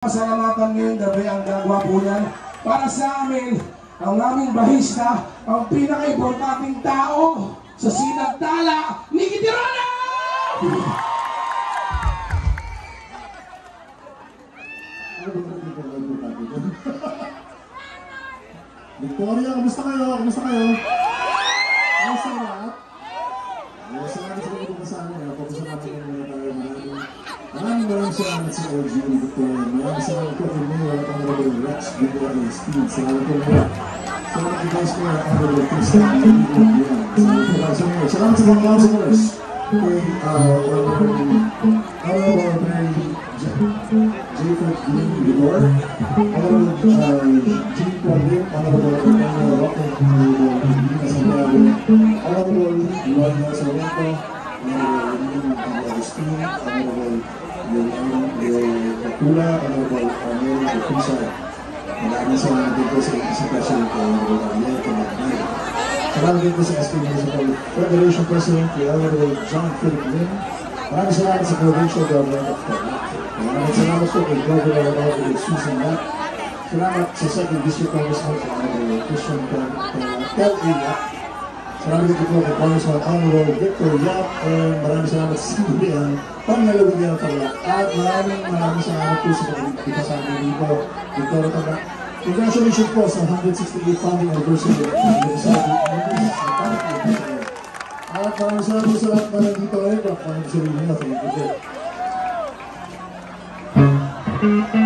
Pasalamatan ngayong gabi ang gagawa po yan para sa amin, ang aming bahista, ang pinaka-importanting tao sa sinagtala ni Gitirana! Victoria, kumusta kayo? Kumusta kayo? Ayos sa maraming maraming salamat sa OG ni Victoria. Maraming salamat po kay Mayor at ang Honorable Rex Victoria and Steve. Salamat po muna. Salamat kay Vice Mayor at Honorable Kristen. Salamat po muna sa Mayor. Salamat sa mga councilors. Kay uh, Honorable Mary Jacob Green Vigor, Honorable uh, Jean Condit, Honorable Emmanuel Roque, Honorable Lina Santiago, Honorable Luana Sorrento, Honorable Lina Agustin, Honorable Leon Capula, Honorable Amel Capisa. Maraming salamat din po sa participation ko, Honorable Ariel Camagay. Salamat din po sa SP Municipal Federation President, Honorable John Philip Lim. Maraming salamat sa Provincial Government of Tarlac. Maraming salamat po kay Governor Honorable Susan Yap. Salamat sa Second District Congressman Christian Tel Ila. Maraming dito po kay Congressman Victor Yap and maraming salamat sa CBN, Pangalawin niya Tarla. At maraming maraming salamat po sa pagkakasama dito. Victor Tarla. Congratulations po sa 168th founding anniversary of the University. At maraming salamat po sa lahat na nandito ngayon at niya. Thank you po. Thank you.